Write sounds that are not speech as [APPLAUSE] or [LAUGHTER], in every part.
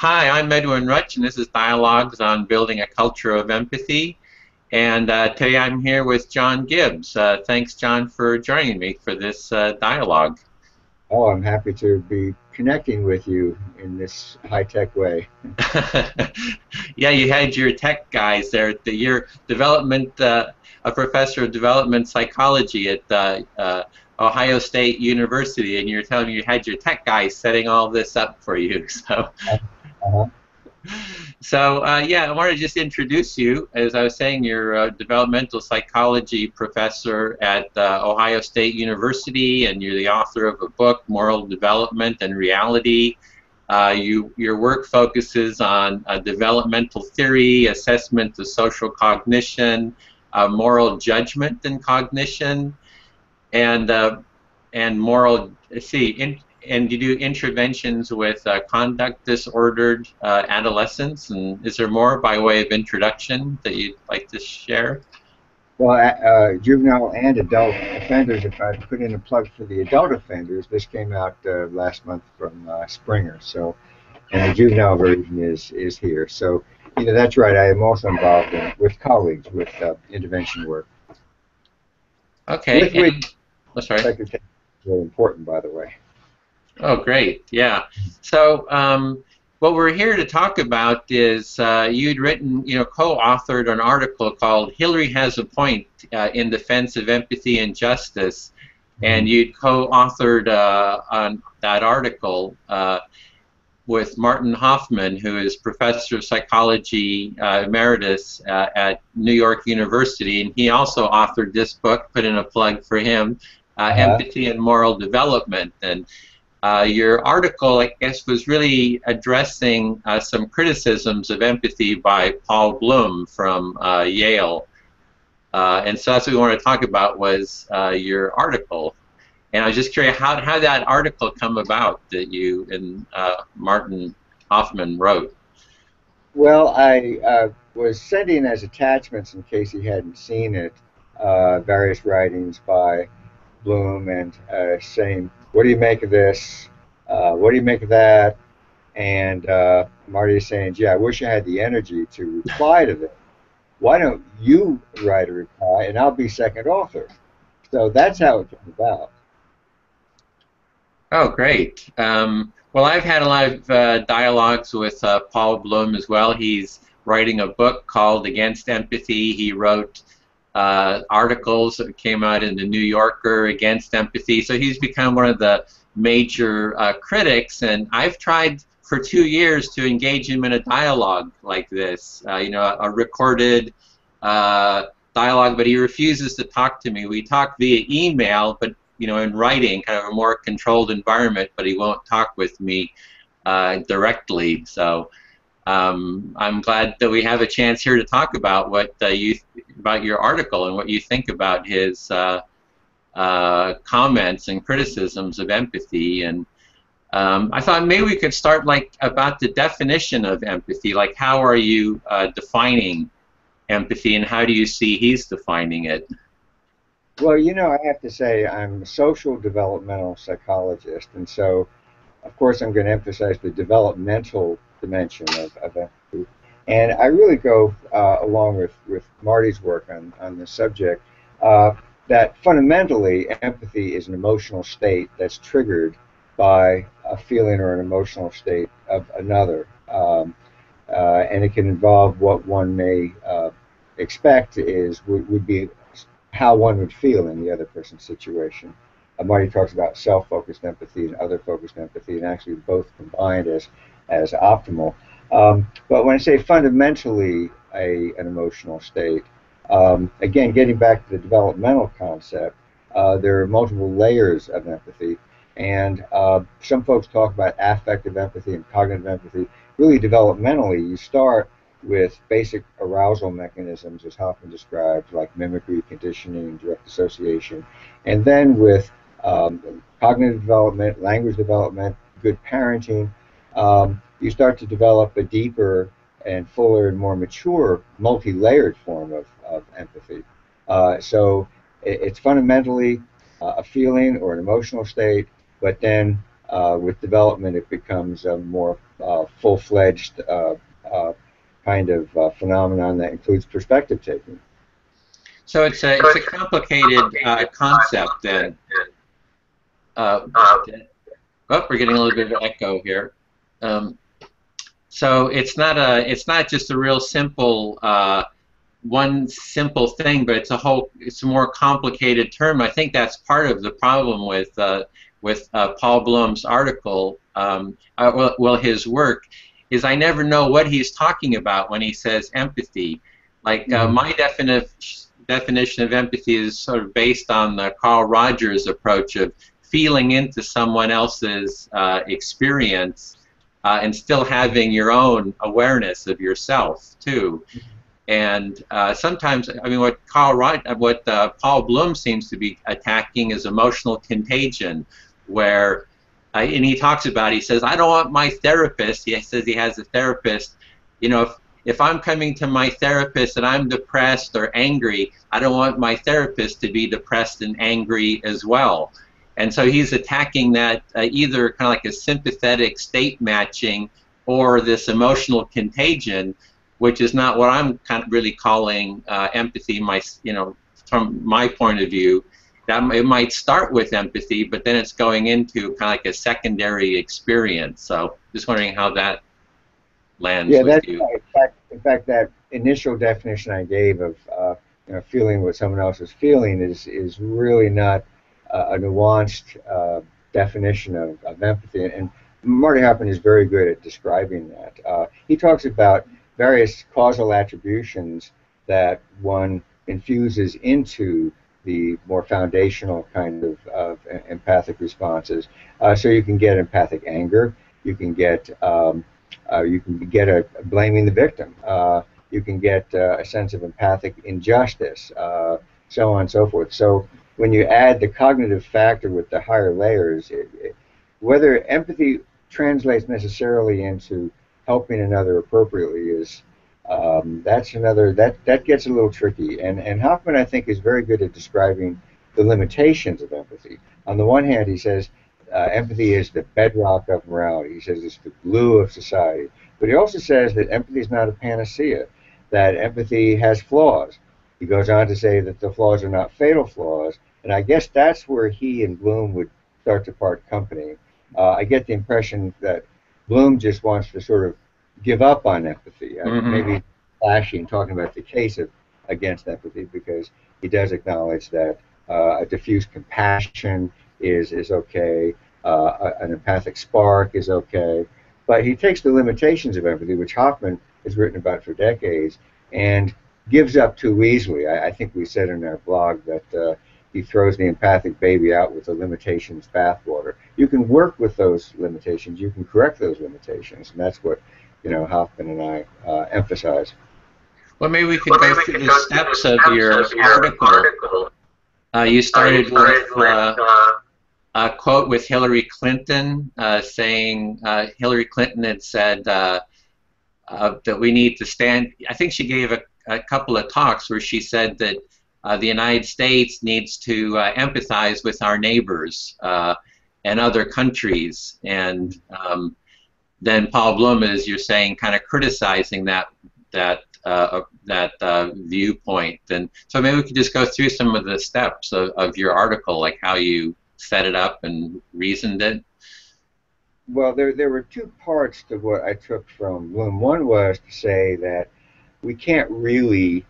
Hi, I'm Edwin Rutsch, and this is Dialogues on Building a Culture of Empathy. And uh, today I'm here with John Gibbs. Uh, thanks, John, for joining me for this uh, dialogue. Oh, I'm happy to be connecting with you in this high-tech way. [LAUGHS] yeah, you had your tech guys there. The, your development, uh, a professor of development psychology at uh, uh, Ohio State University, and you're telling me you had your tech guys setting all this up for you. [LAUGHS] So. Uh-huh. So uh, yeah, I want to just introduce you. As I was saying, you're a developmental psychology professor at uh, Ohio State University, and you're the author of a book, Moral Development and Reality. Uh, you, your work focuses on developmental theory, assessment of social cognition, uh, moral judgment and cognition, and uh, and moral. See, in, and you do interventions with uh, conduct disordered uh, adolescents. And is there more by way of introduction that you'd like to share? Well, uh, juvenile and adult offenders, if I put in a plug for the adult offenders, this came out uh, last month from uh, Springer. So, and the juvenile version is, is here. So, you know, that's right. I am also involved in, with colleagues with uh, intervention work. Okay. With, and, oh, sorry. Really important, by the way. Oh, great. Yeah. So, um, what we're here to talk about is uh, you'd written, you know, co-authored an article called "Hillary Has a Point" uh, in defense of empathy and justice, and mm-hmm. you'd co-authored uh, on that article uh, with Martin Hoffman, who is professor of psychology uh, emeritus uh, at New York University, and he also authored this book. Put in a plug for him, -huh. "Empathy and Moral Development," and uh, your article, I guess, was really addressing uh, some criticisms of empathy by Paul Bloom from uh, Yale. Uh, and so that's what we wanted to talk about was uh, your article. And I was just curious, how, how that article come about that you and Martin Hoffman wrote? Well, I was sending as attachments, in case he hadn't seen it, various writings by Bloom and saying what do you make of this? Uh, what do you make of that? And uh, Marty is saying, gee, I wish I had the energy to reply to this. Why don't you write a reply and I'll be second author? So that's how it came about. Oh, great. Um, well, I've had a lot of uh, dialogues with uh, Paul Bloom as well. He's writing a book called Against Empathy. He wrote uh, articles that came out in the New Yorker against empathy. So he's become one of the major uh, critics, and I've tried for two years to engage him in a dialogue like this, uh, you know, a, a recorded uh, dialogue, but he refuses to talk to me. We talk via email, but you know, in writing, kind of a more controlled environment, but he won't talk with me uh, directly. So um, I'm glad that we have a chance here to talk about what uh, you about your article and what you think about his uh, uh, comments and criticisms of empathy. And um, I thought maybe we could start like about the definition of empathy. Like, how are you uh, defining empathy, and how do you see he's defining it? Well, you know, I have to say I'm a social developmental psychologist, and so, of course, I'm going to emphasize the developmental dimension of, of empathy. And I really go uh, along with, with Marty's work on, on this subject uh, that fundamentally empathy is an emotional state that's triggered by a feeling or an emotional state of another. Um, uh, and it can involve what one may uh, expect is would, would be how one would feel in the other person's situation. Uh, Marty talks about self-focused empathy and other-focused empathy, and actually both combined as as optimal. Um, but when I say fundamentally a, an emotional state, um, again, getting back to the developmental concept, uh, there are multiple layers of empathy. And uh, some folks talk about affective empathy and cognitive empathy. Really, developmentally, you start with basic arousal mechanisms, as Hoffman described, like mimicry, conditioning, direct association. And then with um, cognitive development, language development, good parenting, um, you start to develop a deeper and fuller and more mature, multi-layered form of, of empathy. Uh, so it, it's fundamentally uh, a feeling or an emotional state, but then uh, with development, it becomes a more uh, full-fledged uh, uh, kind of phenomenon that includes perspective taking. So it's a it's a complicated concept then. oh, we're getting a little bit of echo here. Um, so it's not a it's not just a real simple one simple thing, but it's a whole it's a more complicated term. I think that's part of the problem with uh, with uh, Paul Bloom's article, um, uh, well, well, his work, is I never know what he's talking about when he says empathy. Like uh, mm-hmm. my definition definition of empathy is sort of based on the Carl Rogers approach of feeling into someone else's uh, experience uh, and still having your own awareness of yourself too. And uh, sometimes, I mean, what Carl Rod, what uh, Paul Bloom seems to be attacking is emotional contagion, where, uh, and he talks about, he says, I don't want my therapist, he says he has a therapist, you know, if, if I'm coming to my therapist and I'm depressed or angry, I don't want my therapist to be depressed and angry as well. And so he's attacking that uh, either kind of like a sympathetic state matching or this emotional contagion, which is not what I'm kind of really calling uh, empathy. My, you know, from my point of view, that it might start with empathy, but then it's going into kind of like a secondary experience. So just wondering how that lands yeah, with that's you. Right. In fact, in fact, that initial definition I gave of uh, you know, feeling what someone else is feeling is is really not a nuanced uh, definition of, of empathy. And Marty Hoffman is very good at describing that. Uh, he talks about various causal attributions that one infuses into the more foundational kind of, of empathic responses. Uh, so you can get empathic anger, you can get um, uh, you can get a blaming the victim, uh, you can get uh, a sense of empathic injustice, uh, so on and so forth. So when you add the cognitive factor with the higher layers, it, it, whether empathy translates necessarily into helping another appropriately is um, that's another that that gets a little tricky. And and Hoffman I think is very good at describing the limitations of empathy. On the one hand, he says uh, empathy is the bedrock of morality. He says it's the glue of society. But he also says that empathy is not a panacea. That empathy has flaws. He goes on to say that the flaws are not fatal flaws. And I guess that's where he and Bloom would start to part company. Uh, I get the impression that Bloom just wants to sort of give up on empathy. Uh, mm-hmm. Maybe flashing, talking about the case of against empathy, because he does acknowledge that uh, a diffuse compassion is is okay, uh, an empathic spark is okay, but he takes the limitations of empathy, which Hoffman has written about for decades, and gives up too easily. I, I think we said in our blog that uh, he throws the empathic baby out with the limitations bathwater. You can work with those limitations. You can correct those limitations, and that's what you know Hoffman and I uh, emphasize. Well, maybe we could well, go through the steps, of, your of your article. article. Uh, you started, with, with uh, uh, a quote with Hillary Clinton uh, saying uh, Hillary Clinton had said that we need to stand. I think she gave a, a couple of talks where she said that the United States needs to empathize with our neighbors and other countries and um, then Paul Bloom is you're saying kind of criticizing that that uh, that uh, viewpoint. And so maybe we could just go through some of the steps of, of your article, like how you set it up and reasoned it. Well, there there were two parts to what I took from Bloom. One was to say that we can't really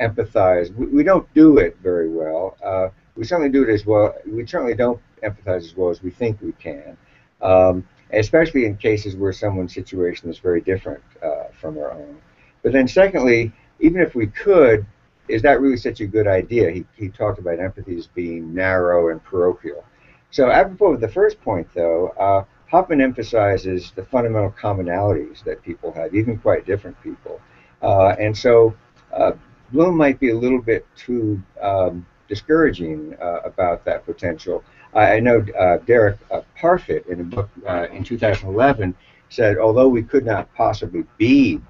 empathize. We, we don't do it very well. Uh, we certainly do it as well. We certainly don't empathize as well as we think we can. Um, especially in cases where someone's situation is very different uh, from our own. But then, secondly, even if we could, is that really such a good idea? He, he talked about empathy as being narrow and parochial. So, apropos of the first point, though, uh, Hoffman emphasizes the fundamental commonalities that people have, even quite different people. Uh, and so, uh, Bloom might be a little bit too um, discouraging uh, about that potential. I know uh, Derek uh, Parfit in a book uh, in 2011 said, although we could not possibly be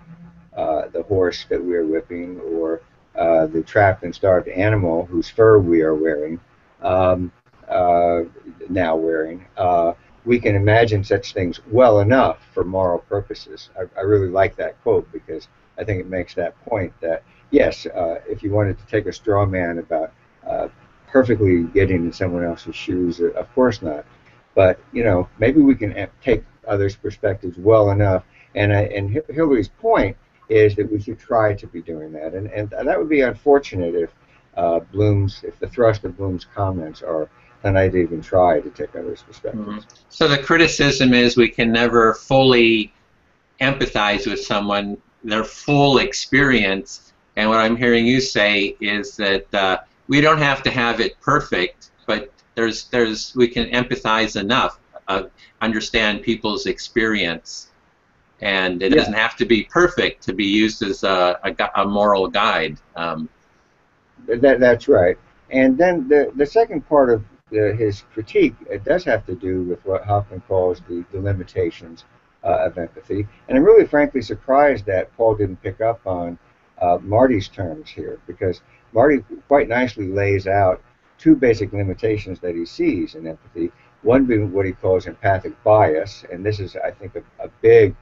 uh, the horse that we are whipping or uh, the trapped and starved animal whose fur we are wearing, um, now wearing, we can imagine such things well enough for moral purposes. I, I really like that quote because I think it makes that point that yes, uh, if you wanted to take a straw man about uh, perfectly getting in someone else's shoes, uh, of course not. But you know, maybe we can take others' perspectives well enough. And uh, and Hillary's point is that we should try to be doing that. And and that would be unfortunate if uh, Bloom's if the thrust of Bloom's comments are than I'd even try to take others' perspectives. Mm-hmm. So the criticism is we can never fully empathize with someone, their full experience. And what I'm hearing you say is that uh, we don't have to have it perfect, but there's there's we can empathize enough, uh, understand people's experience, and it yeah. doesn't have to be perfect to be used as a, a, a moral guide. Um, that, that's right. And then the, the second part of the, his critique it does have to do with what Hoffman calls the, the limitations uh, of empathy. And I'm really frankly surprised that Paul didn't pick up on uh, Marty's terms here because Marty quite nicely lays out two basic limitations that he sees in empathy. One being what he calls empathic bias, and this is, I think, a, a big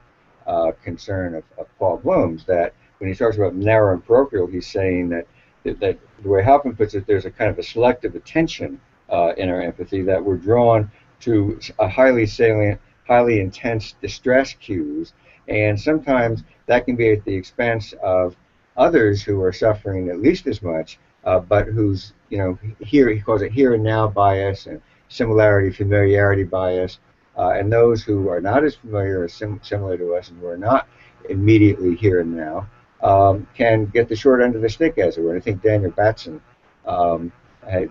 uh, concern of, of Paul Bloom's that when he talks about narrow and parochial, he's saying that, that, the way Hoffman puts it, there's a kind of a selective attention uh, in our empathy that we're drawn to a highly salient, highly intense distress cues, and sometimes that can be at the expense of others who are suffering at least as much, uh, but who's you know here he calls it here and now bias and similarity familiarity bias, uh, and those who are not as familiar or sim- similar to us and who are not immediately here and now um, can get the short end of the stick, as it were. And I think Daniel Batson um, had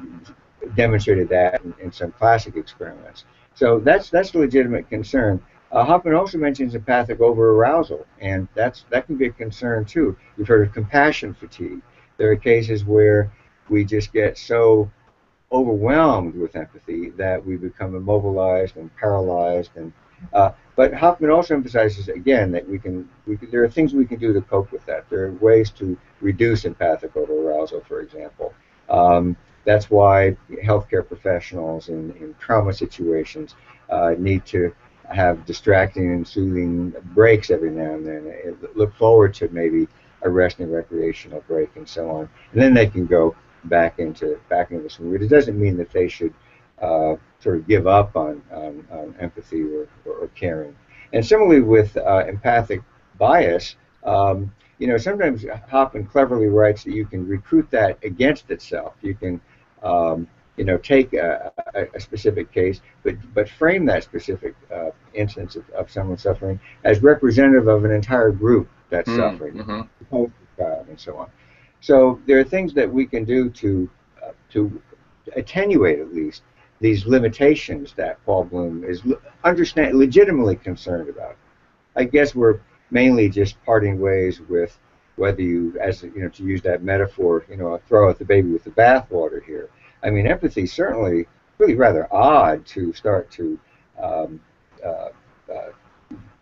demonstrated that in, in, some classic experiments. So that's that's a legitimate concern. Uh, Hoffman also mentions empathic over-arousal, and that's that can be a concern too. You've heard of compassion fatigue. There are cases where we just get so overwhelmed with empathy that we become immobilized and paralyzed. And uh, but Hoffman also emphasizes again that we can, we can, there are things we can do to cope with that. There are ways to reduce empathic over-arousal, for example. Um, that's why healthcare professionals in, in trauma situations uh, need to have distracting and soothing breaks every now and then. Look forward to maybe a rest and recreational break and so on, and then they can go back into back into swing. But it doesn't mean that they should uh, sort of give up on, on, on empathy or, or, or, caring. And similarly with uh, empathic bias, um, you know, sometimes Hoffman cleverly writes that you can recruit that against itself. You can um, you know, take a, a, a, specific case, but but frame that specific uh, instance of, of someone suffering as representative of an entire group that's mm, suffering, mm-hmm. and so on. So there are things that we can do to uh, to attenuate at least these limitations that Paul Bloom is understand legitimately concerned about. I guess we're mainly just parting ways with whether you, as you know, to use that metaphor, you know, throw out the baby with the bathwater here. I mean, empathy certainly really rather odd to start to um, uh, uh,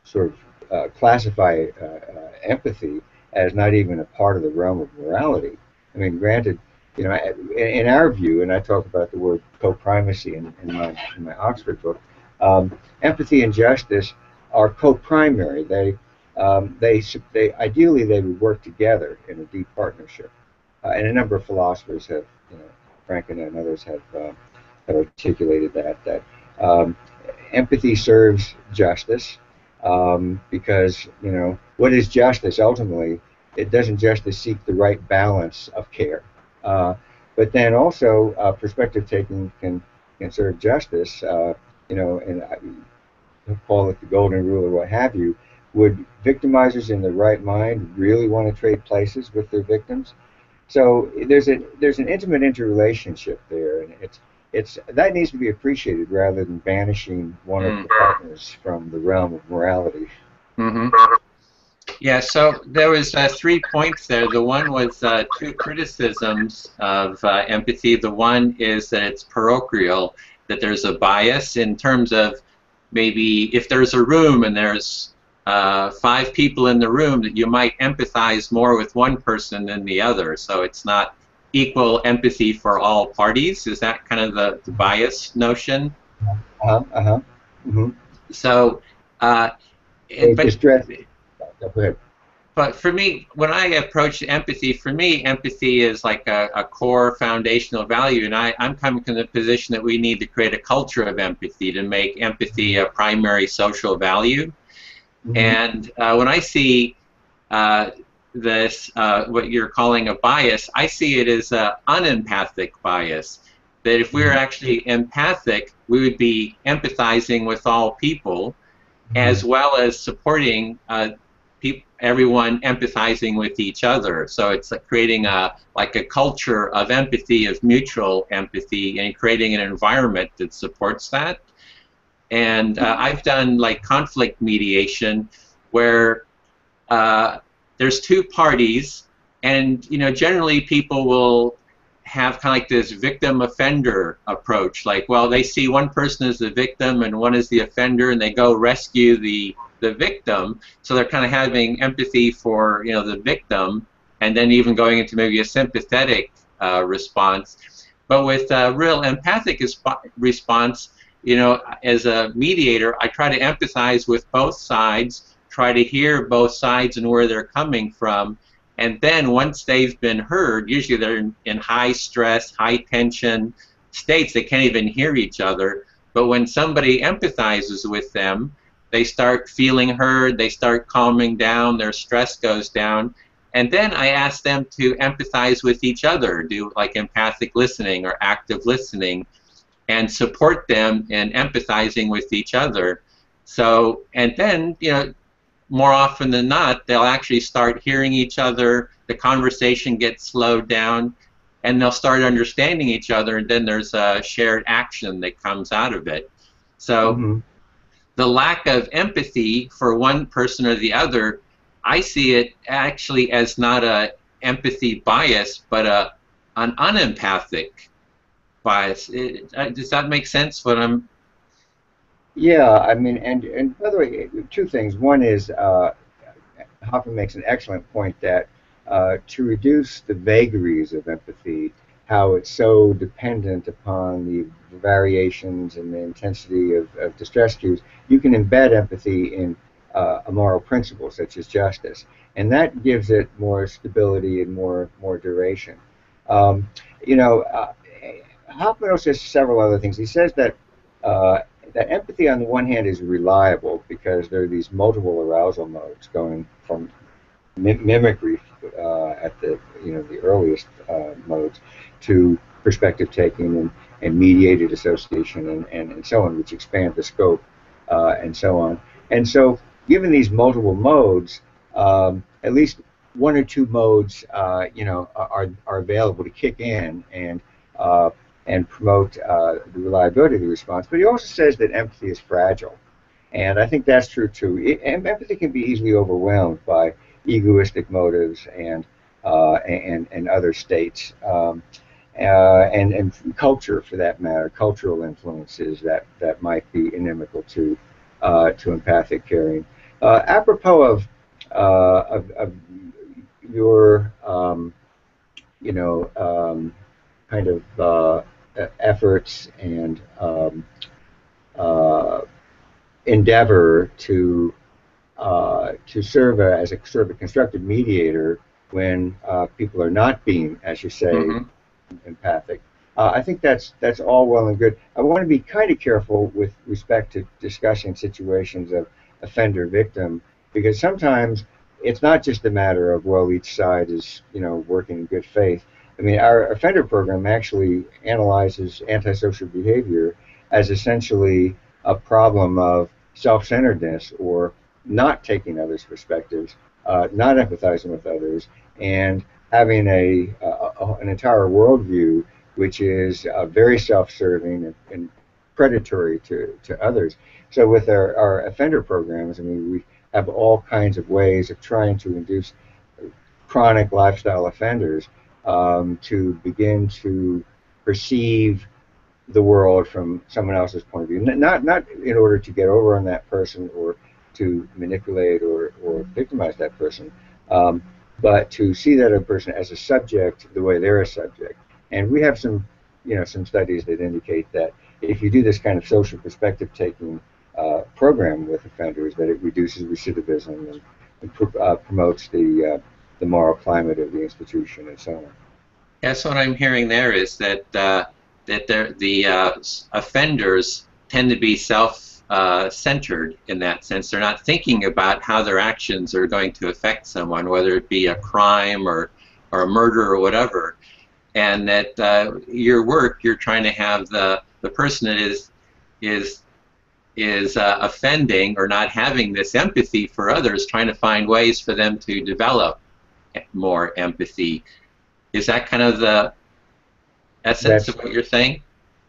sort of uh, classify uh, uh, empathy as not even a part of the realm of morality. I mean, granted, you know, in, our view, and I talk about the word co-primacy in, in, my, in my Oxford book, um, empathy and justice are co-primary. They um, they, they ideally they would work together in a deep partnership. Uh, and a number of philosophers have, you know, Frankena and others have, uh, have articulated that that um, empathy serves justice um, because you know what is justice ultimately? It doesn't just seek the right balance of care, uh, but then also uh, perspective taking can can serve justice. Uh, you know, and I, call it the golden rule or what have you would victimizers in the right mind really want to trade places with their victims? So there's a there's an intimate interrelationship there, and it's it's that needs to be appreciated rather than banishing one mm. of the mm. partners from the realm of morality. Mm-hmm. Yeah, so there was uh, three points there. The one was uh, two criticisms of uh, empathy. The one is that it's parochial, that there's a bias in terms of maybe if there's a room and there's uh, five people in the room that you might empathize more with one person than the other. So it's not equal empathy for all parties. Is that kind of the, the bias notion? Uh-huh, uh-huh. Mm-hmm. So, uh, Hey, but distress. Go ahead. but for me, when I approach empathy, for me, empathy is like a, a core foundational value, and I, I'm coming from the position that we need to create a culture of empathy to make empathy a primary social value. Mhm. And uh, when I see uh, this, uh, what you're calling a bias, I see it as an unempathic bias. That if we were actually empathic, we would be empathizing with all people, as well as supporting uh, peop everyone empathizing with each other. So it's like creating a like a culture of empathy, of mutual empathy, and creating an environment that supports that. And uh, I've done like conflict mediation, where uh, there's two parties, and you know generally people will have kind of like this victim offender approach. Like well they see one person as the victim and one as the offender and they go rescue the the victim. So they're kind of having empathy for you know the victim and then even going into maybe a sympathetic uh, response. But with a real empathic resp- response you know as a mediator i try to empathize with both sides try to hear both sides and where they're coming from and then once they've been heard, usually they're in, in high stress, high tension states. They can't even hear each other. But when somebody empathizes with them, they start feeling heard, they start calming down, their stress goes down. And then I ask them to empathize with each other, do like empathic listening or active listening, and support them and empathizing with each other. So, and then, you know, more often than not, they'll actually start hearing each other, the conversation gets slowed down, and they'll start understanding each other, and then there's a shared action that comes out of it. So Mhm. the lack of empathy for one person or the other, I see it actually as not a empathy bias, but a an unempathic bias. It, uh, does that make sense? What I'm Yeah, I mean, and and by the way, two things. One is uh, Hoffman makes an excellent point that uh, to reduce the vagaries of empathy, how it's so dependent upon the variations and the intensity of, of distress cues, you can embed empathy in uh, a moral principle such as justice, and that gives it more stability and more more duration. Um, you know, uh, Hoffman says several other things. He says that uh, that empathy on the one hand is reliable because there are these multiple arousal modes going from mi- mimicry uh, at the you know the earliest uh, modes to perspective taking and, and mediated association and, and, and so on, which expand the scope uh, and so on. And so, given these multiple modes, um, at least one or two modes, uh, you know, are, are available to kick in and uh, and promote uh, the reliability of the response. But he also says that empathy is fragile, and I think that's true too. It, empathy can be easily overwhelmed by egoistic motives and uh, and and other states. Um, uh, and, and culture, for that matter, cultural influences that, that might be inimical to uh, to empathic caring. Uh, apropos of, uh, of, of your um, you know um, kind of uh, efforts and um, uh, endeavor to uh, to serve as a sort of a constructive mediator when uh, people are not being, as you say, Mhm. empathic. Uh, I think that's that's all well and good. I want to be kind of careful with respect to discussing situations of offender victim because sometimes it's not just a matter of well each side is you know working in good faith. I mean our offender program actually analyzes antisocial behavior as essentially a problem of self-centeredness or not taking others' perspectives, uh, not empathizing with others, and having a, a an entire worldview which is uh, very self-serving and, and predatory to, to others. So with our, our offender programs, I mean, we have all kinds of ways of trying to induce chronic lifestyle offenders um, to begin to perceive the world from someone else's point of view. Not not in order to get over on that person or to manipulate or, or victimize that person, um, but to see that other person as a subject the way they're a subject. And we have some, you know, some studies that indicate that if you do this kind of social perspective taking uh, program with offenders that it reduces recidivism and, and pr- uh, promotes the uh, the moral climate of the institution and so on. Yes, what I'm hearing there is that uh, that the uh, offenders tend to be self-centered in that sense. They're not thinking about how their actions are going to affect someone, whether it be a crime or or a murder or whatever. And that uh, your work, you're trying to have the the person that is is is uh, offending or not having this empathy for others, trying to find ways for them to develop more empathy. Is that kind of the essence that's, of what you're saying?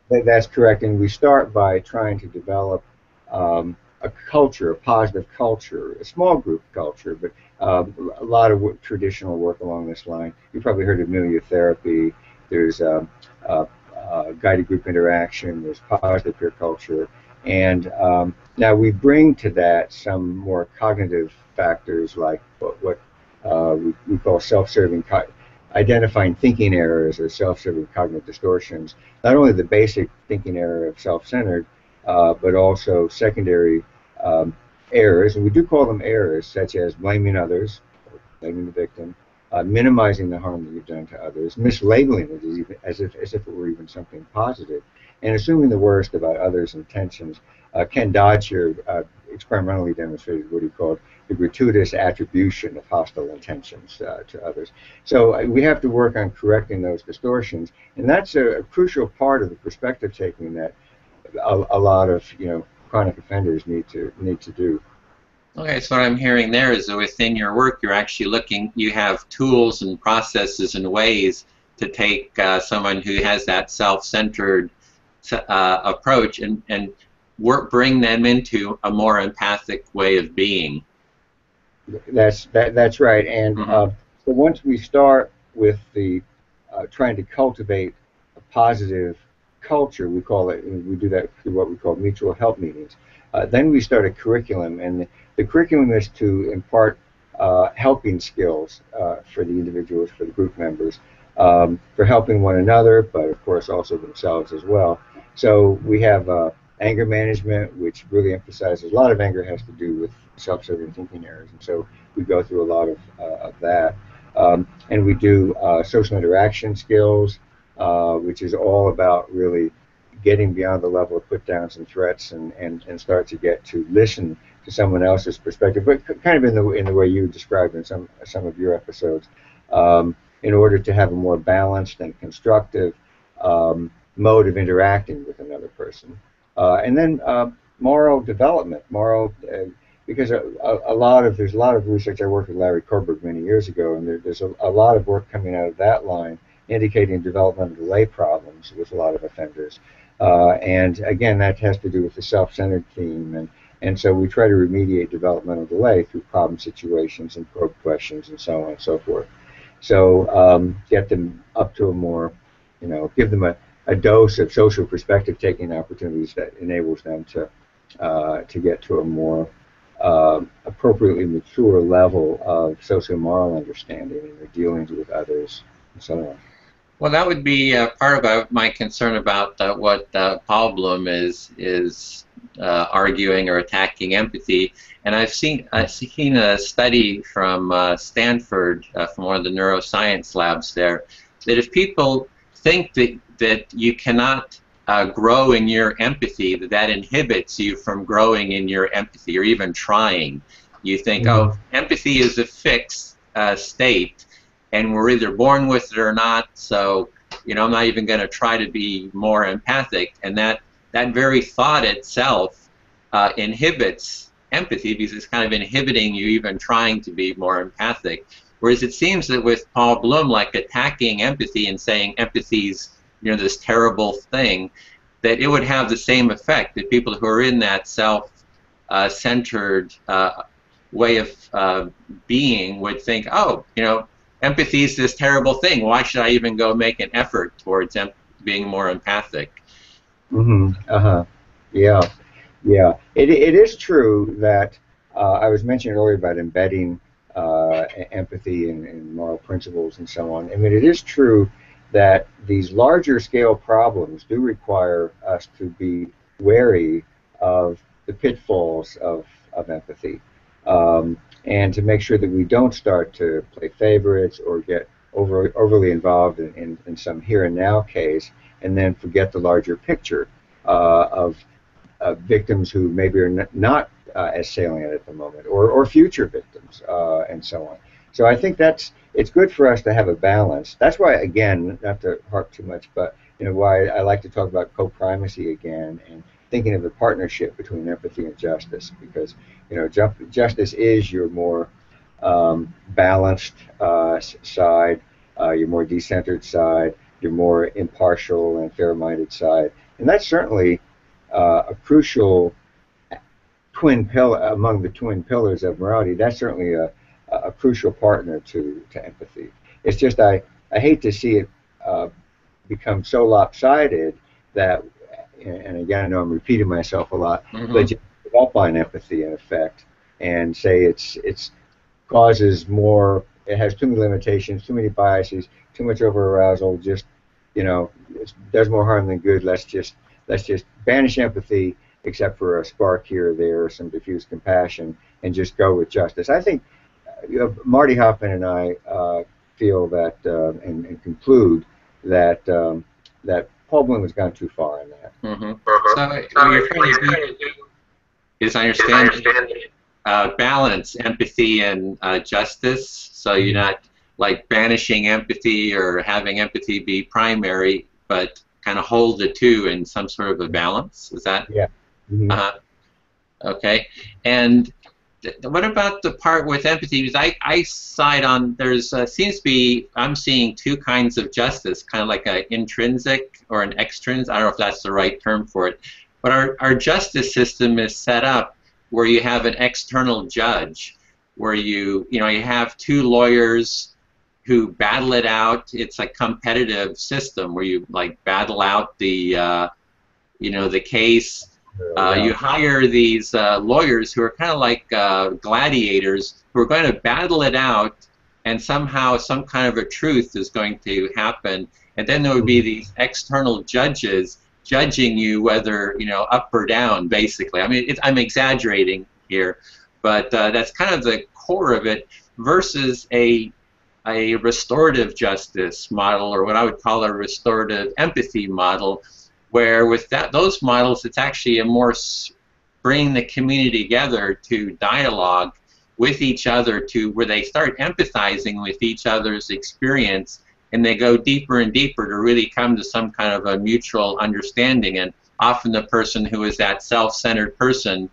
That's correct, and we start by trying to develop um, a culture, a positive culture, a small group culture, but um, a lot of traditional work along this line. You probably heard of milieu therapy. There's um, uh, uh, guided group interaction. There's positive peer culture, and um, now we bring to that some more cognitive factors like what, what uh, we, we, call self-serving, identifying thinking errors or self-serving cognitive distortions. Not only the basic thinking error of self-centered, uh, but also secondary um, errors, and we do call them errors, such as blaming others, blaming the victim, uh, minimizing the harm that you've done to others, mislabeling it as, even, as, if, as if it were even something positive, and assuming the worst about others' intentions. Uh, Ken Dodge here uh, experimentally demonstrated what he called the gratuitous attribution of hostile intentions uh, to others. So uh, we have to work on correcting those distortions, and that's a, a crucial part of the perspective taking that a, a lot of you know chronic offenders need to need to do. Okay, so what I'm hearing there is that within your work, you're actually looking, you have tools and processes and ways to take uh, someone who has that self-centered uh, approach and, and work, bring them into a more empathic way of being. That's that, that's right. And mm-hmm. uh, so once we start with the uh, trying to cultivate a positive culture, we call it, we do that through what we call mutual help meetings. Uh, then we start a curriculum, and the, the curriculum is to impart uh, helping skills uh, for the individuals, for the group members, um, for helping one another, but of course also themselves as well. So we have uh, anger management, which really emphasizes a lot of anger has to do with self-serving thinking errors, and so we go through a lot of, uh, of that. Um, and we do uh, social interaction skills, which is all about really getting beyond the level of put downs and threats and, and, and start to get to listen to someone else's perspective, but kind of in the in the way you described in some some of your episodes, um, in order to have a more balanced and constructive um, mode of interacting with another person, uh, and then uh, moral development, moral. Uh, because a, a, a, lot of there's a lot of research. I worked with Larry Kohlberg many years ago, and there, there's a, a lot of work coming out of that line indicating developmental delay problems with a lot of offenders. Uh, and again, that has to do with the self-centered theme, and and so we try to remediate developmental delay through problem situations and probe questions and so on and so forth. So um, get them up to a more, you know, give them a, a dose of social perspective taking opportunities that enables them to uh, to get to a more uh, appropriately mature level of socio-moral understanding in their dealings with others and so on. Well, that would be uh, part of my concern about uh, what uh, Paul Bloom is is uh, arguing or attacking empathy. And I've seen I've seen a study from uh, Stanford, uh, from one of the neuroscience labs there, that if people think that that you cannot grow in your empathy, that that inhibits you from growing in your empathy or even trying. You think, mm-hmm. oh, empathy is a fixed state and we're either born with it or not. So, you know, I'm not even going to try to be more empathic, and that that very thought itself uh, inhibits empathy because it's kind of inhibiting you even trying to be more empathic. Whereas it seems that with Paul Bloom, like attacking empathy and saying empathy's you know this terrible thing, that it would have the same effect. That people who are in that self-centered uh, way of uh, being would think, oh, you know, empathy is this terrible thing. Why should I even go make an effort towards being more empathic? Mm-hmm. Uh huh. Yeah. Yeah. It, it is true that uh, I was mentioning earlier about embedding uh, empathy and, and, moral principles and so on. I mean, it is true that these larger scale problems do require us to be wary of the pitfalls of, of empathy. Um, and to make sure that we don't start to play favorites or get over, overly involved in, in, in some here and now case and then forget the larger picture uh, of uh, victims who maybe are not uh, as salient at the moment or, or future victims uh, and so on. So I think that's it's good for us to have a balance. That's why, again, not to harp too much, but you know why I like to talk about co-primacy again and thinking of the partnership between empathy and justice because you know ju justice is your more um, balanced uh, side, uh, your more decentered side, your more impartial and fair-minded side, and that's certainly uh, a crucial twin pillar among the twin pillars of morality. That's certainly a, a crucial partner to, to empathy. It's just I, I hate to see it uh, become so lopsided that and again, I know I'm repeating myself a lot, mm-hmm. but you give up on empathy in effect and say it's it's causes more. It has too many limitations, too many biases, too much over arousal. Just you know, it does more harm than good. Let's just let's just banish empathy, except for a spark here or there, some diffuse compassion, and just go with justice. I think Marty Hoffman and I uh, feel that uh, and, and, conclude that um, that Paul Bloom has gone too far in that. Mm-hmm. So what you're trying to do is understand, uh, balance empathy and uh, justice. So you're not like banishing empathy or having empathy be primary, but kind of hold the two in some sort of a balance. Is that? Yeah. Mm-hmm. Uh, okay. And what about the part with empathy? Because I, I side on there's uh, seems to be I'm seeing two kinds of justice, kind of like an intrinsic or an extrinsic. I don't know if that's the right term for it, but our our justice system is set up where you have an external judge, where you you know you have two lawyers who battle it out. It's a competitive system where you like battle out the uh, you know the case uh, you hire these uh, lawyers who are kind of like uh, gladiators who are going to battle it out, and somehow some kind of a truth is going to happen. And then there would be these external judges judging you whether you know up or down. Basically, I mean, it, I'm exaggerating here, but uh, that's kind of the core of it. Versus a a restorative justice model, or what I would call a restorative empathy model, where with that those models, it's actually a more bring the community together to dialogue with each other to where they start empathizing with each other's experience and they go deeper and deeper to really come to some kind of a mutual understanding. And often the person who is that self-centered person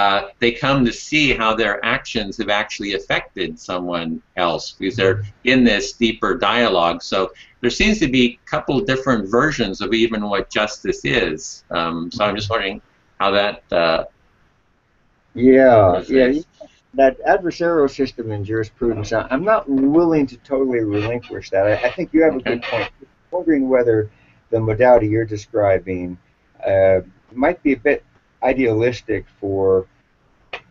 uh, they come to see how their actions have actually affected someone else because they're in this deeper dialogue. So there seems to be a couple different versions of even what justice is. Um, so I'm just wondering how that. Uh, yeah, yeah. That adversarial system in jurisprudence, I'm not willing to totally relinquish that. I, I think you have a good point. I'm wondering whether the modality you're describing uh, might be a bit idealistic for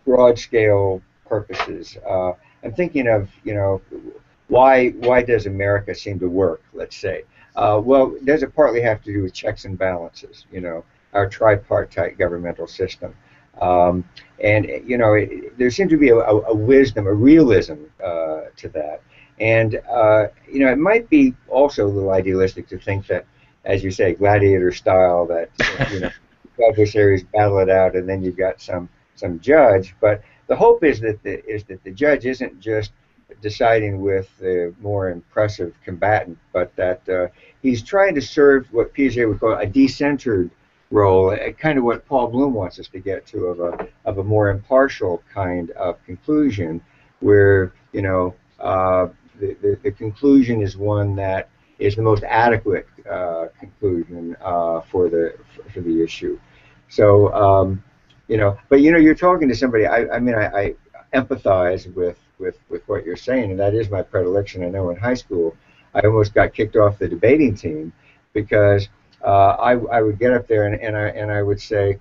broad scale purposes. Uh, I'm thinking of, you know, why why does America seem to work? Let's say. Uh, well, does it partly have to do with checks and balances? You know, our tripartite governmental system. Um, and you know, it, there seems to be a, a, wisdom, a realism uh, to that. And uh, you know, it might be also a little idealistic to think that, as you say, gladiator style, that you know, adversaries battle it out, and then you've got some some judge. But the hope is that the is that the judge isn't just deciding with the more impressive combatant, but that uh, he's trying to serve what Piaget would call a decentered role, kind of what Paul Bloom wants us to get to of a of a more impartial kind of conclusion, where you know uh, the, the, the conclusion is one that is the most adequate uh, conclusion uh, for the for the issue. So, um, you know, but you know, you're talking to somebody. I, I mean, I, I empathize with, with with what you're saying, and that is my predilection. I know in high school, I almost got kicked off the debating team because uh, I, I would get up there and, and I and I would say,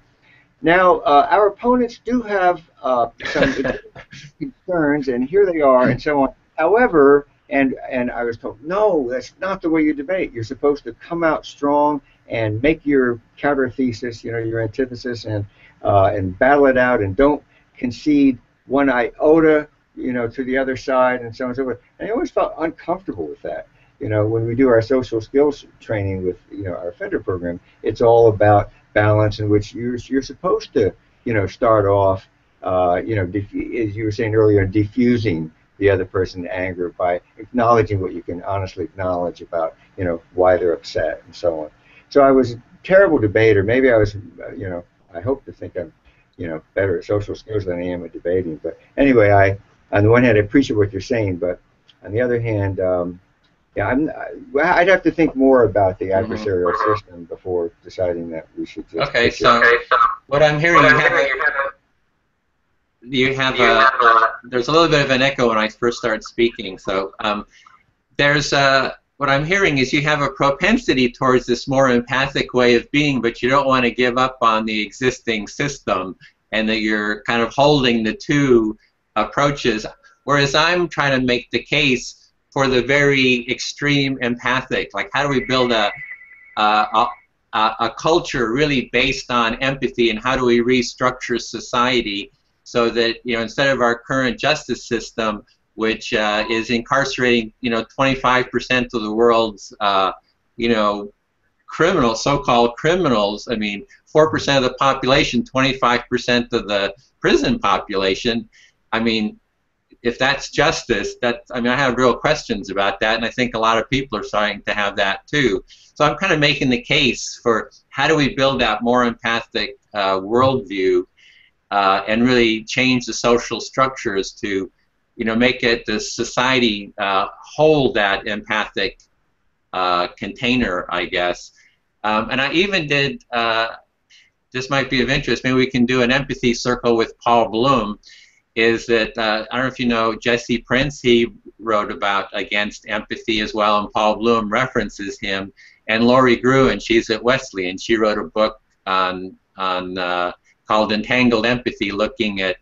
now uh, our opponents do have uh, some [LAUGHS] concerns, and here they are, and so on. However, and and I was told, no, that's not the way you debate. You're supposed to come out strong and make your counter thesis, you know, your antithesis, and uh, and battle it out and don't concede one iota, you know, to the other side and so on and so forth. And I always felt uncomfortable with that. You know, when we do our social skills training with, you know, our offender program, it's all about balance in which you're, you're supposed to, you know, start off, uh, you know, as you were saying earlier, diffusing the other person's anger by acknowledging what you can honestly acknowledge about, you know, why they're upset and so on. So I was a terrible debater. Maybe I was, uh, you know, I hope to think I'm, you know, better at social skills than I am at debating. But anyway, I, on the one hand, I appreciate what you're saying, but on the other hand, um, yeah, I'm, I, would have to think more about the mm-hmm. adversarial mm-hmm. system before deciding that we should just. Okay, so what I'm hearing, you have, a, you have a, there's a little bit of an echo when I first start speaking. So um, there's a, what I'm hearing is you have a propensity towards this more empathic way of being, but you don't want to give up on the existing system, and that you're kind of holding the two approaches. Whereas I'm trying to make the case for the very extreme empathic, like how do we build a, a, a, a culture really based on empathy, and how do we restructure society so that you know instead of our current justice system which uh, is incarcerating, you know, 25% of the world's, uh, you know, criminals, so-called criminals. I mean, 4% of the population, 25% of the prison population. I mean, if that's justice, that I mean, I have real questions about that, and I think a lot of people are starting to have that too. So I'm kind of making the case for how do we build that more empathic uh, worldview uh, and really change the social structures to you know, make it the society uh, hold that empathic uh, container, I guess. Um, and I even did, uh, this might be of interest, maybe we can do an empathy circle with Paul Bloom, is that, uh, I don't know if you know Jesse Prinz, he wrote about Against Empathy as well, and Paul Bloom references him, and Lori Gruen, she's at Wesley, and she wrote a book on, on uh, called Entangled Empathy, looking at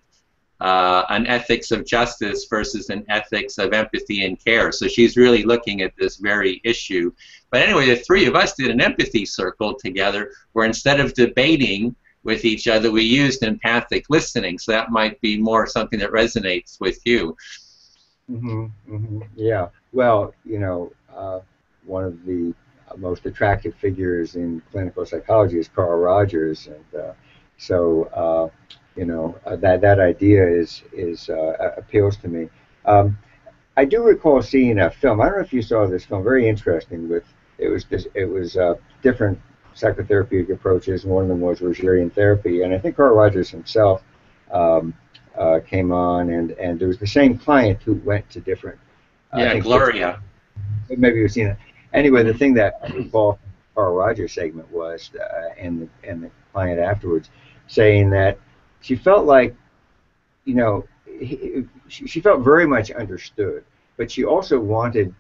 uh, an ethics of justice versus an ethics of empathy and care. So she's really looking at this very issue. But anyway, the three of us did an empathy circle together where instead of debating with each other, we used empathic listening. So that might be more something that resonates with you. Mm-hmm, mm-hmm. Yeah. Well, you know, uh, one of the most attractive figures in clinical psychology is Carl Rogers. And uh, so, uh, you know uh, that that idea is is uh, appeals to me. Um, I do recall seeing a film. I don't know if you saw this film. Very interesting. With it was just, it was uh, different psychotherapeutic approaches. One of them was Rogerian therapy, and I think Carl Rogers himself um, uh, came on, and and there was the same client who went to different. yeah, Gloria. Maybe you've seen it. Anyway, the thing that I recall Carl Rogers segment was, uh, and the and the client afterwards, saying that she felt like, you know, he, she felt very much understood, but she also wanted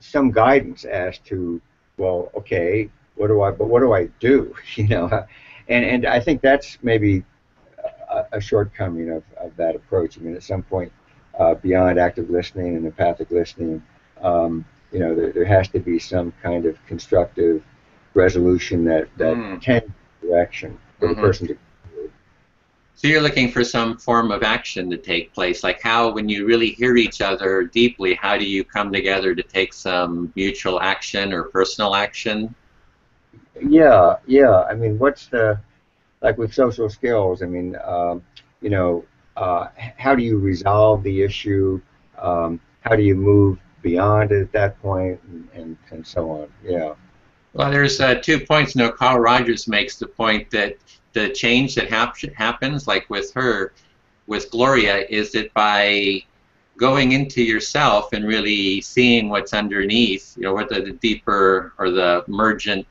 some guidance as to, well, okay, what do I, but what do I do, [LAUGHS] you know, and and I think that's maybe a, a shortcoming of, of that approach. I mean, at some point, uh, beyond active listening and empathic listening, um, you know, there, there has to be some kind of constructive resolution that that mm. tends direction for mm-hmm. the person to so you're looking for some form of action to take place, like how, when you really hear each other deeply, how do you come together to take some mutual action or personal action? Yeah, yeah. I mean, what's the, like with social skills, I mean, um, you know, uh, how do you resolve the issue? Um, how do you move beyond it at that point, and, and, and so on? Yeah. Well, there's uh, two points. You know, Carl Rogers makes the point that the change that hap happens, like with her, with Gloria, is that by going into yourself and really seeing what's underneath, you know, what the, the deeper or the emergent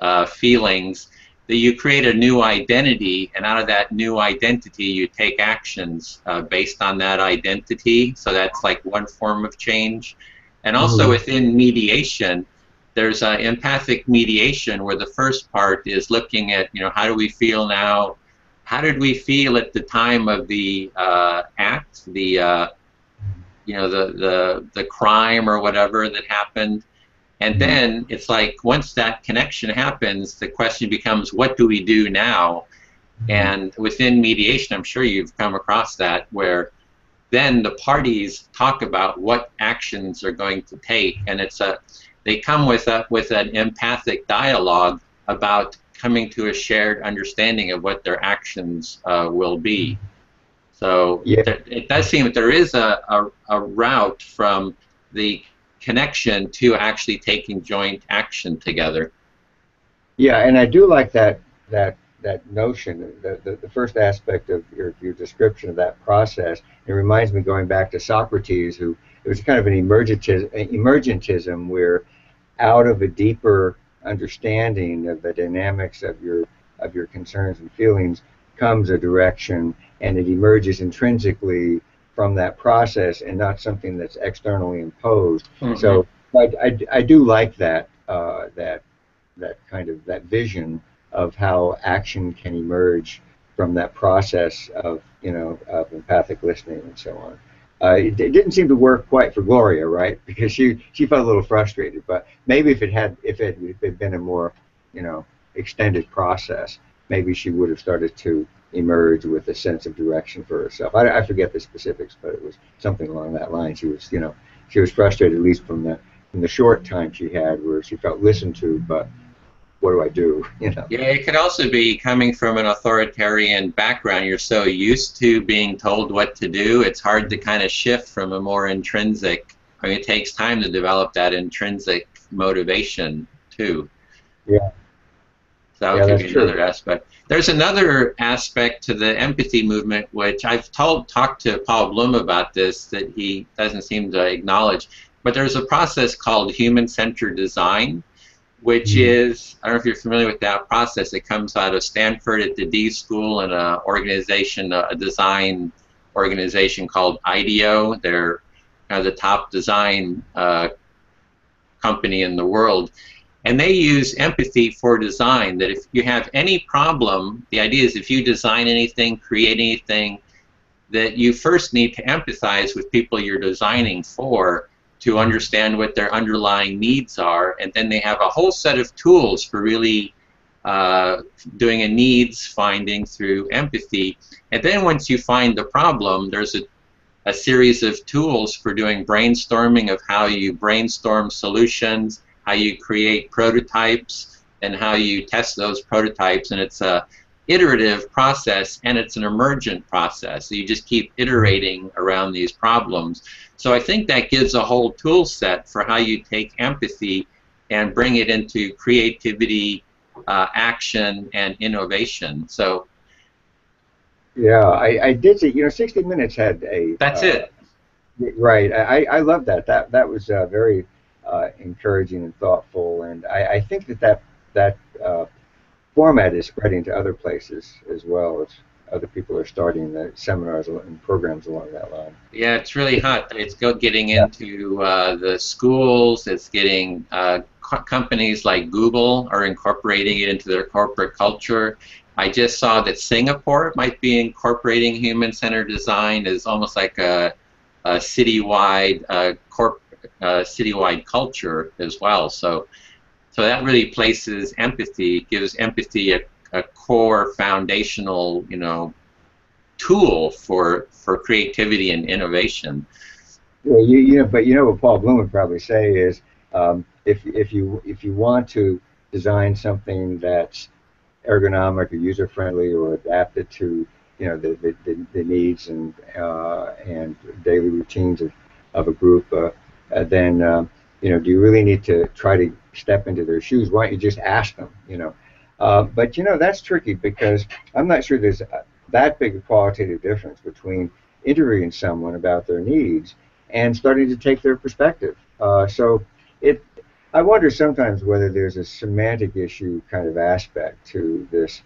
uh, feelings, that you create a new identity, and out of that new identity, you take actions uh, based on that identity. So that's like one form of change. And also mm -hmm. within mediation, there's uh, empathic mediation where the first part is looking at, you know, how do we feel now? How did we feel at the time of the uh, act, the, uh, you know, the, the, the crime or whatever that happened? And mm-hmm. then it's like once that connection happens, the question becomes, what do we do now? And within mediation, I'm sure you've come across that where then the parties talk about what actions are going to take, and it's a they come with a with an empathic dialogue about coming to a shared understanding of what their actions uh, will be. So yeah. there, it does seem that there is a, a, a route from the connection to actually taking joint action together. Yeah, and I do like that that that notion, the, the, the, first aspect of your, your description of that process. It reminds me going back to Socrates, who it was kind of an emergentism, emergentism where out of a deeper understanding of the dynamics of your of your concerns and feelings comes a direction, and it emerges intrinsically from that process and not something that's externally imposed. Mm-hmm. So I, I, I, do like that uh, that that kind of that vision of how action can emerge from that process of you know of empathic listening and so on. Uh, it, it, didn't seem to work quite for Gloria, right? Because she she felt a little frustrated. But maybe if it had if it had been a more you know extended process, maybe she would have started to emerge with a sense of direction for herself. I, I forget the specifics, but it was something along that line. She was you know she was frustrated at least from the from the short time she had where she felt listened to, but what do I do? [LAUGHS] You know. Yeah, it could also be coming from an authoritarian background. You're so used to being told what to do, it's hard to kind of shift from a more intrinsic. I mean, it takes time to develop that intrinsic motivation too. Yeah. So that yeah, could be true. another aspect. There's another aspect to the empathy movement, which I've told talked to Paul Bloom about this that he doesn't seem to acknowledge. But there's a process called human-centered design, which mm-hmm. is I don't know if you're familiar with that process. It comes out of Stanford at the D School and an organization, a design organization called IDEO. They're kind of the top design uh, company in the world. And they use empathy for design. That if you have any problem, the idea is if you design anything, create anything, that you first need to empathize with people you're designing for to understand what their underlying needs are, and then they have a whole set of tools for really uh, doing a needs finding through empathy. And then once you find the problem, there's a, a series of tools for doing brainstorming of how you brainstorm solutions, how you create prototypes, and how you test those prototypes. And it's a iterative process and it's an emergent process. So you just keep iterating around these problems. So I think that gives a whole tool set for how you take empathy and bring it into creativity, uh, action, and innovation. So. Yeah, I, I did see. You know, 60 Minutes had a. That's uh, it. Right. I, I love that. That that was uh, very uh, encouraging and thoughtful, and I, I think that that that uh, format is spreading to other places as well. It's, other people are starting the seminars and programs along that line. Yeah, it's really hot. It's getting into uh, the schools. It's getting uh, co companies like Google are incorporating it into their corporate culture. I just saw that Singapore might be incorporating human-centered design as almost like a, a citywide uh, corp, uh, citywide culture as well. So so that really places empathy, gives empathy a, a core foundational, you know, tool for for creativity and innovation. Well, you, you know, but you know what Paul Bloom would probably say is um, if if you if you want to design something that's ergonomic or user friendly or adapted to you know the the, the, needs and uh, and daily routines of, of a group, uh, uh, then um, you know do you really need to try to step into their shoes. Why don't you just ask them? You know, uh, but you know that's tricky because I'm not sure there's that big a qualitative difference between interviewing someone about their needs and starting to take their perspective. Uh, so it, I wonder sometimes whether there's a semantic issue kind of aspect to this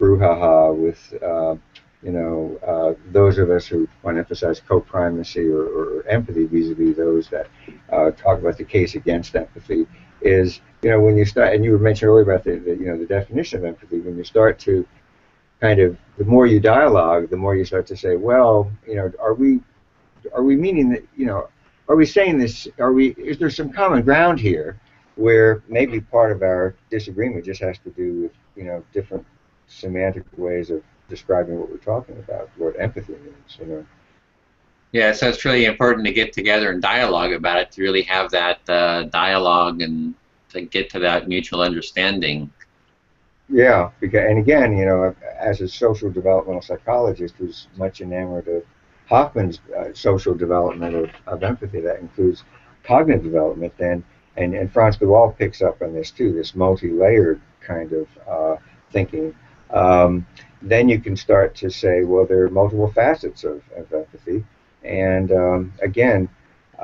brouhaha with, uh, you know, uh, those of us who want to emphasize co-primacy or, or empathy vis-a-vis those that uh, talk about the case against empathy is you know when you start and you were mentioned earlier about the, the, you know the definition of empathy when you start to kind of the more you dialogue the more you start to say well you know are we are we meaning that you know are we saying this are we is there some common ground here where maybe part of our disagreement just has to do with you know different semantic ways of describing what we're talking about, what empathy means, you know. Yeah, so it's really important to get together and dialogue about it to really have that uh, dialogue and to get to that mutual understanding. Yeah, because and again, you know, as a social developmental psychologist who's much enamored of Hoffman's uh, social development of, of empathy, that includes cognitive development, then and, and Frans de Waal picks up on this too, this multi-layered kind of uh, thinking. Um, then you can start to say, well, there are multiple facets of, of empathy, and um, again,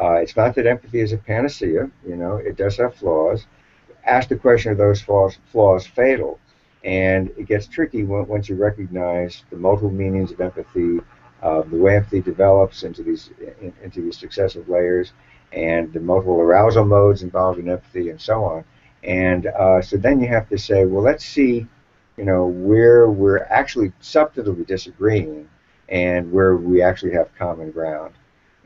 uh, it's not that empathy is a panacea. You know, it does have flaws. Ask the question: Are those flaws, flaws fatal? And it gets tricky when, once you recognize the multiple meanings of empathy, uh, the way empathy develops into these in, into these successive layers, and the multiple arousal modes involved in empathy, and so on. And uh, so then you have to say, well, let's see, you know, where we're actually substantively disagreeing, and where we actually have common ground.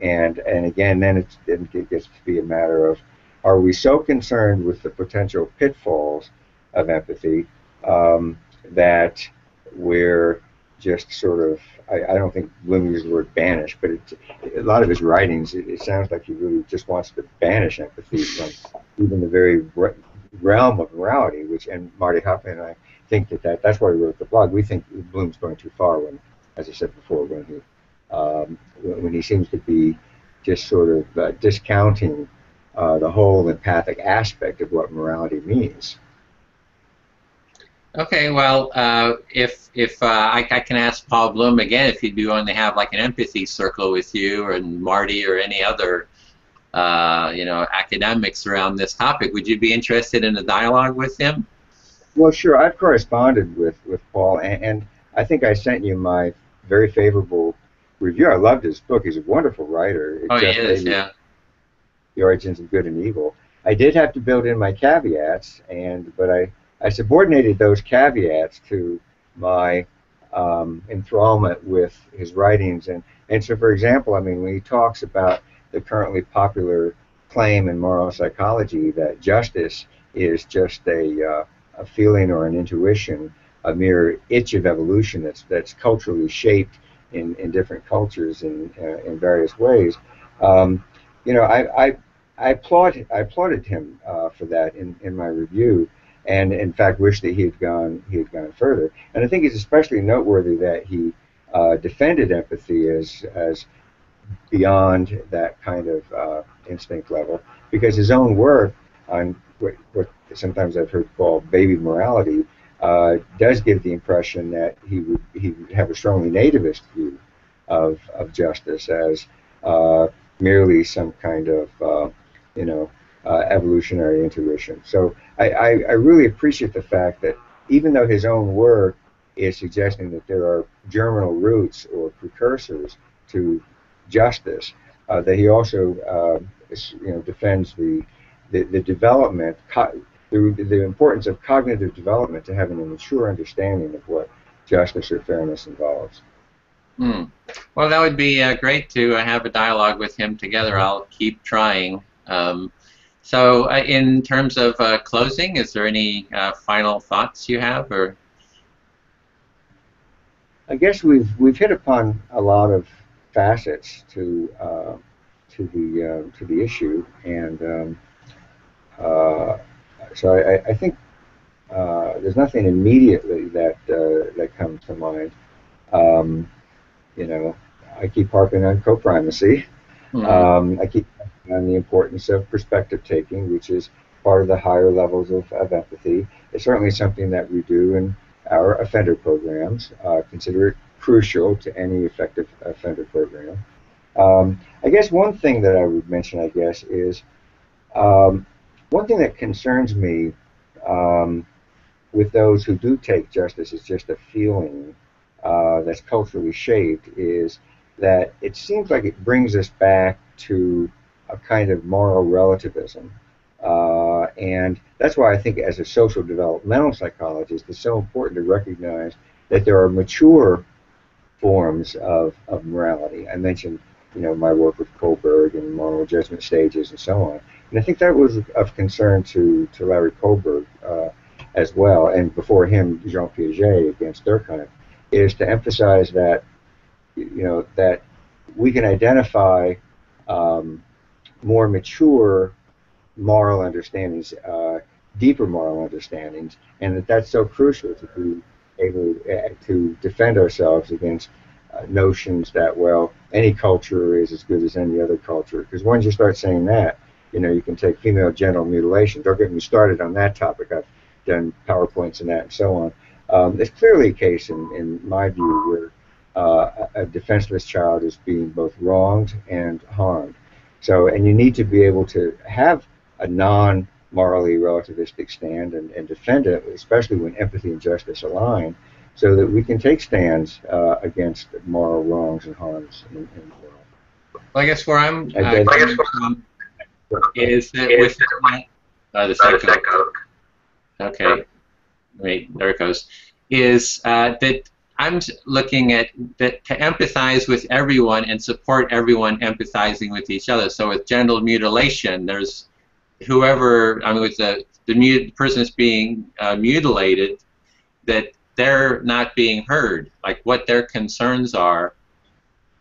And and again, then, it gets to be a matter of, are we so concerned with the potential pitfalls of empathy um, that we're just sort of I, I, don't think Bloom used the word banish, but a lot of his writings it, it, sounds like he really just wants to banish empathy from even the very realm of morality. Which and Marty Hoffman and I think that, that that's why we wrote the blog. We think Bloom's going too far when, as I said before, when he um, when he seems to be just sort of uh, discounting uh, the whole empathic aspect of what morality means. Okay, well, uh, if if uh, I, I, can ask Paul Bloom again if he'd be willing to have like an empathy circle with you and Marty or any other, uh, you know, academics around this topic, would you be interested in a dialogue with him? Well, sure. I've corresponded with with Paul, and, and I think I sent you my very favorable review. I loved his book. He's a wonderful writer. It oh, he is. Yeah. The origins of good and evil. I did have to build in my caveats, and but I I subordinated those caveats to my um, enthrallment with his writings. And, and so, for example, I mean, when he talks about the currently popular claim in moral psychology that justice is just a, uh, a feeling or an intuition, a mere itch of evolution that's, that's culturally shaped in, in different cultures in, uh, in various ways. Um, you know, I, I, I, applaud, I applauded him uh, for that in, in my review and in fact wish that he had gone he had gone further. And I think it's especially noteworthy that he uh, defended empathy as as beyond that kind of uh, instinct level, because his own work on what, what sometimes I've heard called baby morality uh, does give the impression that he would he would have a strongly nativist view of of justice as uh, merely some kind of uh, you know uh, evolutionary intuition. So I, I, I, really appreciate the fact that even though his own work is suggesting that there are germinal roots or precursors to justice, uh, that he also uh, you know defends the the, the development, the, the importance of cognitive development to having a mature understanding of what justice or fairness involves. Hmm. Well, that would be uh, great to uh, have a dialogue with him together. I'll keep trying. Um, so, uh, in terms of uh, closing, is there any uh, final thoughts you have, or? I guess we've we've hit upon a lot of facets to uh, to the uh, to the issue, and um, uh, so I, I think there's nothing immediately that that comes to mind. Um, you know, I keep harping on coprimacy. Mm-hmm. Um, I keep on the importance of perspective taking, which is part of the higher levels of, of empathy. It's certainly something that we do in our offender programs. Uh, consider it crucial to any effective offender program. Um, I guess one thing that I would mention, I guess, is um, one thing that concerns me um, with those who do take justice is just a feeling uh, that's culturally shaped is that it seems like it brings us back to a kind of moral relativism. Uh, and that's why I think, as a social developmental psychologist, it's so important to recognize that there are mature forms of, of morality. I mentioned, you know, my work with Kohlberg and moral judgment stages and so on. And I think that was of concern to, to Larry Kohlberg. Uh, as well, and before him, Jean Piaget against Durkheim, is to emphasize that you know that we can identify um, more mature moral understandings, uh, deeper moral understandings, and that that's so crucial to be able to defend ourselves against uh, notions that well any culture is as good as any other culture. Because once you start saying that, you know you can take female genital mutilation. Don't get me started on that topic. I've done powerpoints and that and so on. Um, it's clearly a case, in, in my view, where uh, a defenseless child is being both wronged and harmed. So, and you need to be able to have a non morally relativistic stand and, and defend it, especially when empathy and justice align, so that we can take stands uh, against moral wrongs and harms in, in the world. Well, I guess where I'm uh, coming from is that with uh, the second. Okay, wait, there it goes. Is uh, that I'm looking at that to empathize with everyone and support everyone empathizing with each other. So with genital mutilation, there's whoever I mean with the the person that's being uh, mutilated, that they're not being heard. Like what their concerns are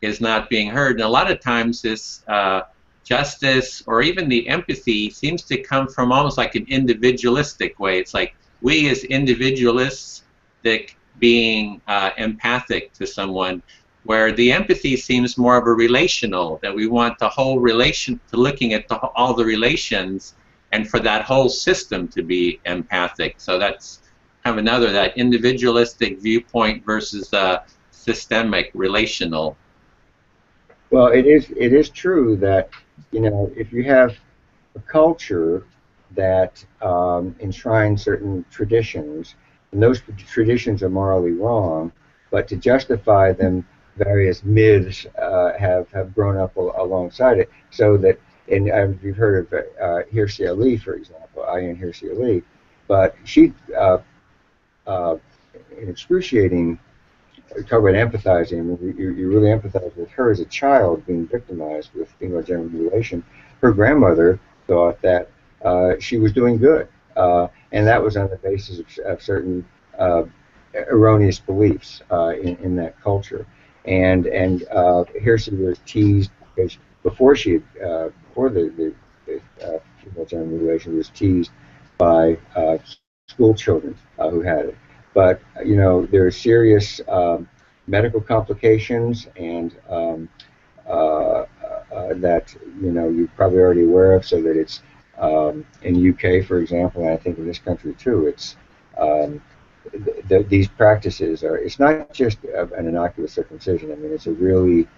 is not being heard. And a lot of times this uh, justice or even the empathy seems to come from almost like an individualistic way. It's like we as individualists being uh, empathic to someone, where the empathy seems more of a relational, that we want the whole relation to looking at the, all the relations and for that whole system to be empathic. So that's kind of another, that individualistic viewpoint versus the systemic relational. Well, it is, it is true that, you know, if you have a culture that um, enshrines certain traditions, and those traditions are morally wrong, but to justify them, various myths uh, have, have grown up al alongside it, so that, and uh, you've heard of uh, Hirsi Ali, for example, Ayaan Hirsi Ali, but she, uh, uh, in excruciating, talk about empathizing, you, you really empathize with her as a child being victimized with female genital mutilation. Her grandmother thought that uh, she was doing good. Uh, and that was on the basis of, of certain uh, erroneous beliefs uh, in, in that culture. And and uh, Hirsi was teased because before she uh, before the the, the uh, female genital mutilation was teased by uh, school children uh, who had it. But you know there are serious um, medical complications and um, that you know you're probably already aware of, so that it's um, in UK, for example, and I think in this country too, it's um, th th these practices are. It's not just an innocuous circumcision. I mean, it's a really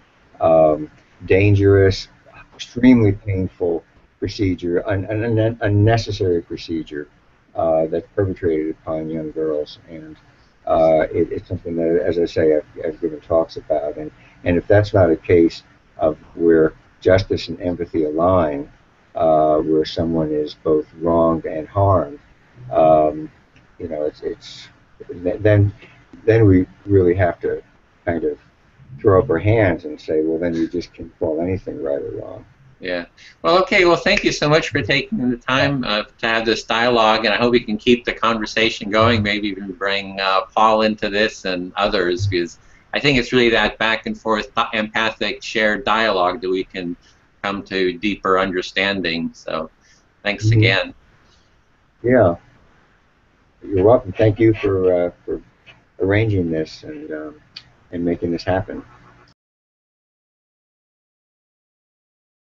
um, dangerous, extremely painful procedure, an, an unnecessary procedure uh, that's perpetrated upon young girls, and uh, it, it's something that, as I say, I've, I've given talks about, and and if that's not a case of where justice and empathy align, uh, where someone is both wronged and harmed, um, you know, it's, it's then then we really have to kind of throw up our hands and say, well, then you just can call anything right or wrong. Yeah. Well, okay. Well, thank you so much for taking the time uh, to have this dialogue, and I hope we can keep the conversation going. Maybe even bring uh, Paul into this and others, because I think it's really that back and forth, empathic, shared dialogue that we can come to deeper understanding. So thanks mm-hmm. again. Yeah. You're welcome. Thank you for, uh, for arranging this and, um, and making this happen.